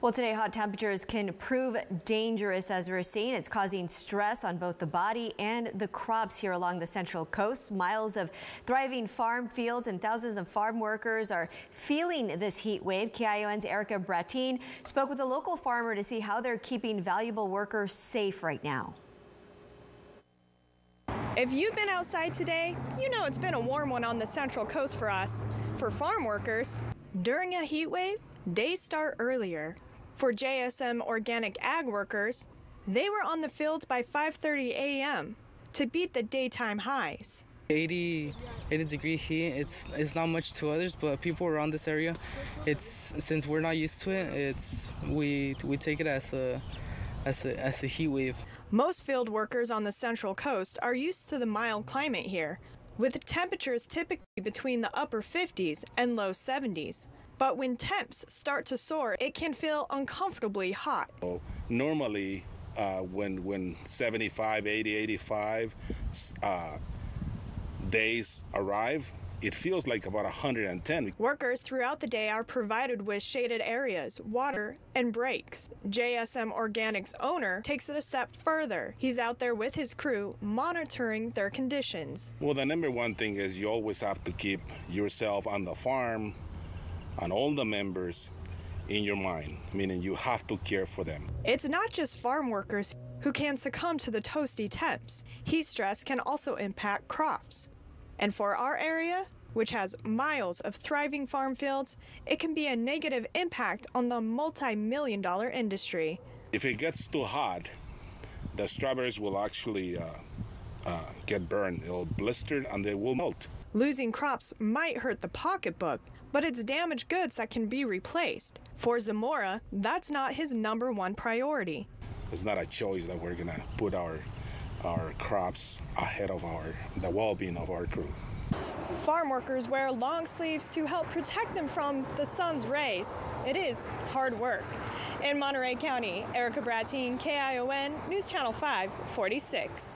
Well, today hot temperatures can prove dangerous as we're seeing. It's causing stress on both the body and the crops here along the central coast. Miles of thriving farm fields and thousands of farm workers are feeling this heat wave. KION's Erica Brattin spoke with a local farmer to see how they're keeping valuable workers safe right now. If you've been outside today, you know it's been a warm one on the central coast for us. For farm workers, during a heat wave, days start earlier. For JSM Organic Ag workers, they were on the fields by 5:30 a.m. to beat the daytime highs. 80, 80 degree heat. It's it's not much to others, but people around this area, it's since we're not used to it. It's we we take it as a as a as a heat wave. Most field workers on the central coast are used to the mild climate here, with temperatures typically between the upper 50s and low 70s. But when temps start to soar, it can feel uncomfortably hot. Normally, uh, when when 75, 80, 85 uh, days arrive, it feels like about 110. Workers throughout the day are provided with shaded areas, water, and breaks. JSM Organics owner takes it a step further. He's out there with his crew monitoring their conditions. Well, the number one thing is you always have to keep yourself on the farm and all the members in your mind, meaning you have to care for them. It's not just farm workers who can succumb to the toasty temps. Heat stress can also impact crops. And for our area, which has miles of thriving farm fields, it can be a negative impact on the multi million dollar industry. If it gets too hot, the strawberries will actually uh, uh, get burned. They'll blister and they will melt. Losing crops might hurt the pocketbook, but it's damaged goods that can be replaced. For Zamora, that's not his number one priority. It's not a choice that we're gonna put our our crops ahead of our the well-being of our crew. Farm workers wear long sleeves to help protect them from the sun's rays. It is hard work. In Monterey County, Erica Brattin, KION, News Channel 5, 46.